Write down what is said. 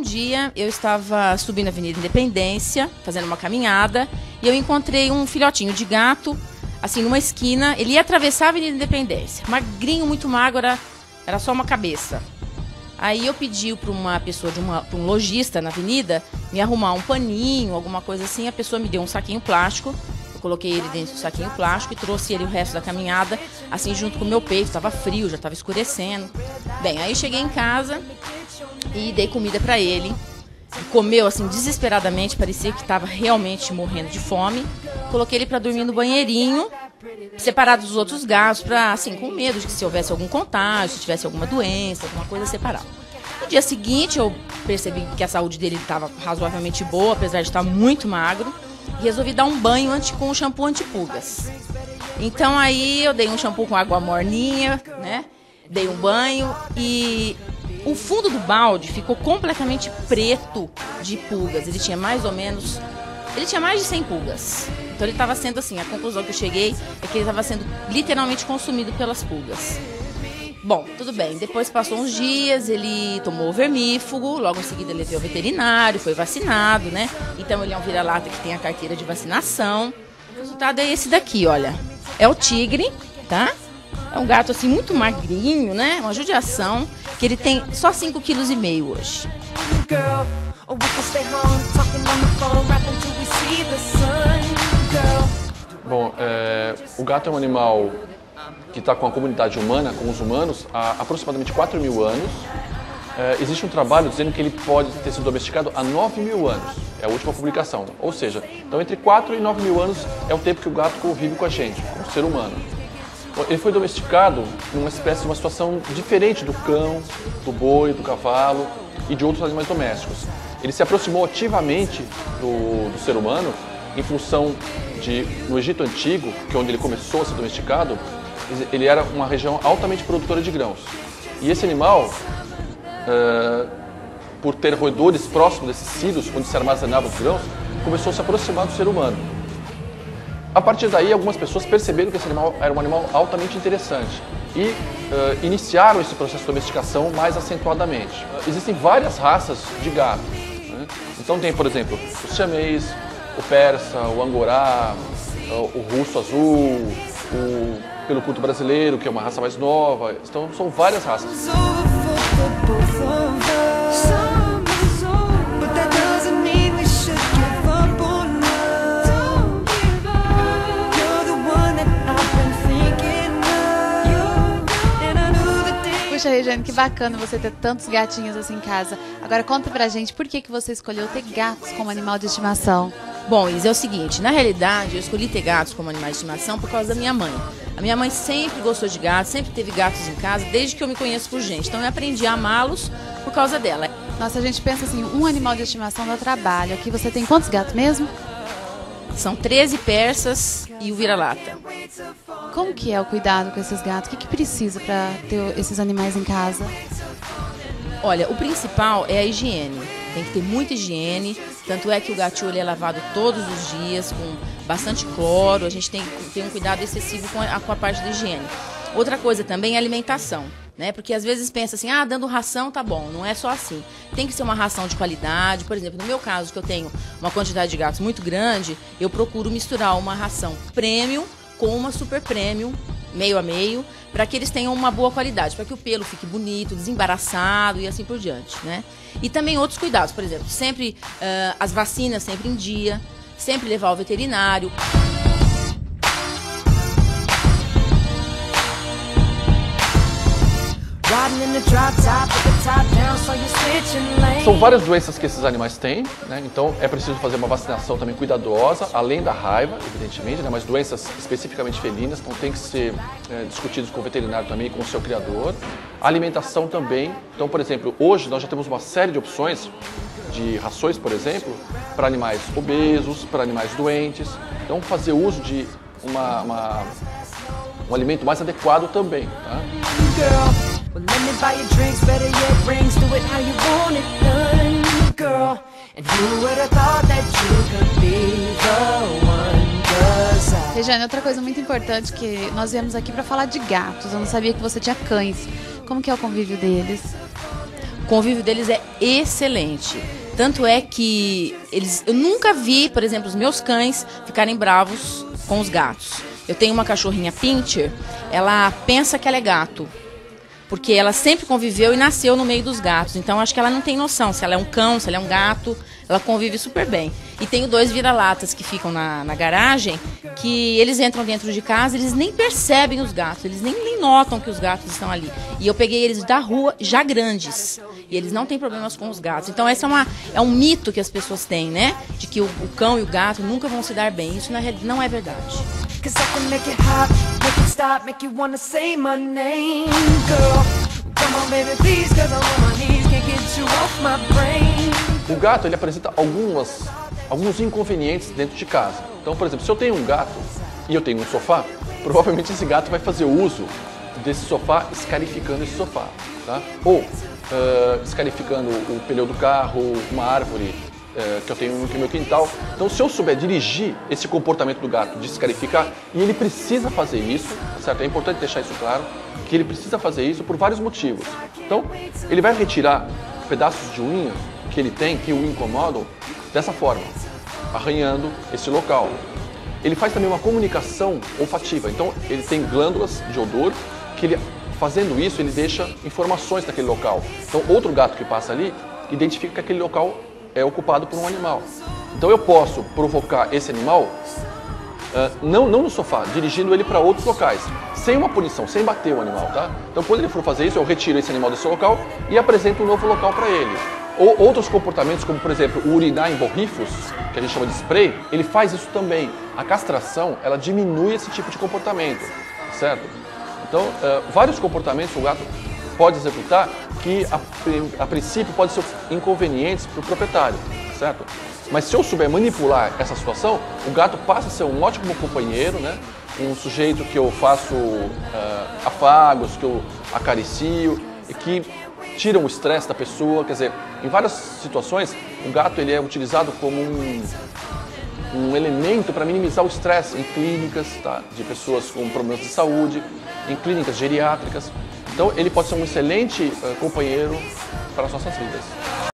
um dia eu estava subindo a Avenida Independência, fazendo uma caminhada, e eu encontrei um filhotinho de gato, assim, numa esquina. Ele ia atravessar a Avenida Independência. Magrinho, muito magro, era, era só uma cabeça. Aí eu pedi para uma pessoa, pra um lojista na avenida, me arrumar um paninho, alguma coisa assim. A pessoa me deu um saquinho plástico. Eu coloquei ele dentro do saquinho plástico e trouxe ele o resto da caminhada, assim, junto com o meu peito. Estava frio, já estava escurecendo. Bem, aí cheguei em casa e dei comida para ele. Comeu assim desesperadamente, parecia que estava realmente morrendo de fome. Coloquei ele para dormir no banheirinho, separado dos outros gatos, para assim, com medo de que se houvesse algum contágio, se tivesse alguma doença, alguma coisa separada. No dia seguinte, eu percebi que a saúde dele estava razoavelmente boa, apesar de estar muito magro, e resolvi dar um banho anti, com um shampoo antipulgas. Então aí eu dei um shampoo com água morninha, né? Dei um banho e o fundo do balde ficou completamente preto de pulgas. Ele tinha mais ou menos. Ele tinha mais de 100 pulgas. Então ele estava sendo assim. A conclusão que eu cheguei é que ele estava sendo literalmente consumido pelas pulgas. Bom, tudo bem. Depois passou uns dias, ele tomou vermífugo, logo em seguida ele veio ao veterinário, foi vacinado, né? Então ele é um vira-lata que tem a carteira de vacinação. O resultado é esse daqui, olha. É o tigre, tá? É um gato assim muito magrinho, né? Uma judiação, que ele tem só 5,5 kg hoje. Bom, é, o gato é um animal que está com a comunidade humana, com os humanos, há aproximadamente 4 mil anos. É, existe um trabalho dizendo que ele pode ter sido domesticado há 9 mil anos. É a última publicação. Ou seja, então entre 4 e 9 mil anos é o tempo que o gato convive com a gente, como ser humano. Ele foi domesticado numa espécie de uma situação diferente do cão, do boi, do cavalo e de outros animais domésticos. Ele se aproximou ativamente do, do ser humano em função de, no Egito Antigo, que é onde ele começou a ser domesticado, ele era uma região altamente produtora de grãos. E esse animal, uh, por ter roedores próximos desses cílios, onde se armazenava os grãos, começou a se aproximar do ser humano. A partir daí, algumas pessoas perceberam que esse animal era um animal altamente interessante e uh, iniciaram esse processo de domesticação mais acentuadamente. Existem várias raças de gato. Né? Então tem, por exemplo, o siamês, o persa, o angorá, uh, o russo azul, o pelo culto brasileiro, que é uma raça mais nova. Então são várias raças. Regiane, que bacana você ter tantos gatinhos assim em casa. Agora conta pra gente por que, que você escolheu ter gatos como animal de estimação. Bom, Isa, é o seguinte, na realidade eu escolhi ter gatos como animais de estimação por causa da minha mãe. A minha mãe sempre gostou de gatos, sempre teve gatos em casa, desde que eu me conheço por gente. Então eu aprendi a amá-los por causa dela. Nossa, a gente pensa assim, um animal de estimação dá trabalho. Aqui você tem quantos gatos mesmo? São 13 persas e o vira-lata. Como que é o cuidado com esses gatos? O que, que precisa para ter esses animais em casa? Olha, o principal é a higiene. Tem que ter muita higiene. Tanto é que o gatinho é lavado todos os dias com bastante cloro. A gente tem que ter um cuidado excessivo com a, com a parte da higiene. Outra coisa também é a alimentação. Né? Porque às vezes pensa assim, ah, dando ração tá bom. Não é só assim. Tem que ser uma ração de qualidade. Por exemplo, no meu caso, que eu tenho uma quantidade de gatos muito grande, eu procuro misturar uma ração premium com uma super premium, meio a meio, para que eles tenham uma boa qualidade, para que o pelo fique bonito, desembaraçado e assim por diante, né? E também outros cuidados, por exemplo, sempre uh, as vacinas sempre em dia, sempre levar ao veterinário. São várias doenças que esses animais têm, né? então é preciso fazer uma vacinação também cuidadosa, além da raiva, evidentemente, né? mas doenças especificamente felinas, então tem que ser é, discutidos com o veterinário também, com o seu criador. A alimentação também, então, por exemplo, hoje nós já temos uma série de opções de rações, por exemplo, para animais obesos, para animais doentes, então fazer uso de uma, uma um alimento mais adequado também. Tá? Well, let me buy you drinks, better yet rings, do it how you want it done, girl. And who would have thought that you could be the one. Regiane, outra coisa muito importante que nós viemos aqui para falar de gatos. Eu não sabia que você tinha cães. Como que é o convívio deles? convívio deles é excelente. Tanto é que eles, eu nunca vi, por exemplo, os meus cães ficarem bravos com os gatos. Eu tenho uma cachorrinha pincher, ela pensa que ela é gato. Porque ela sempre conviveu e nasceu no meio dos gatos. Então acho que ela não tem noção se ela é um cão, se ela é um gato. Ela convive super bem. E tenho dois vira-latas que ficam na, na garagem, que eles entram dentro de casa, eles nem percebem os gatos, eles nem, nem notam que os gatos estão ali. E eu peguei eles da rua já grandes. E eles não têm problemas com os gatos. Então, esse é, uma, é um mito que as pessoas têm, né? De que o, o cão e o gato nunca vão se dar bem. Isso não é verdade. Cause I can make it hot, make it stop, make you wanna say my name, girl. Come on, baby, please, cause I'm on my knees, can't get you off my brain. O gato, ele apresenta algumas, alguns inconvenientes dentro de casa. Então, por exemplo, se eu tenho um gato e eu tenho um sofá, provavelmente esse gato vai fazer uso desse sofá escarificando esse sofá, tá? Ou uh, escarificando o pneu do carro, uma árvore é, que eu tenho no meu quintal. Então, se eu souber dirigir esse comportamento do gato, de escarificar, e ele precisa fazer isso, certo? É importante deixar isso claro, que ele precisa fazer isso por vários motivos. Então, ele vai retirar pedaços de unha que ele tem, que o incomodam, dessa forma, arranhando esse local. Ele faz também uma comunicação olfativa, então ele tem glândulas de odor que ele, fazendo isso, ele deixa informações naquele local. Então, outro gato que passa ali identifica que aquele local é ocupado por um animal. Então eu posso provocar esse animal uh, não, não no sofá, dirigindo ele para outros locais, sem uma punição, sem bater o animal, tá? Então quando ele for fazer isso, eu retiro esse animal desse local e apresento um novo local para ele. Ou outros comportamentos, como por exemplo o urinar em borrifos, que a gente chama de spray, ele faz isso também. A castração, ela diminui esse tipo de comportamento, certo? Então, uh, vários comportamentos o gato pode executar que a, a princípio pode ser inconvenientes para o proprietário, certo? Mas se eu souber manipular essa situação, o gato passa a ser um ótimo companheiro, né? Um sujeito que eu faço uh, afagos, que eu acaricio e que tiram o estresse da pessoa. Quer dizer, em várias situações, o gato ele é utilizado como um, um elemento para minimizar o estresse em clínicas tá? de pessoas com problemas de saúde, em clínicas geriátricas. Então, ele pode ser um excelente uh, companheiro para as nossas vidas.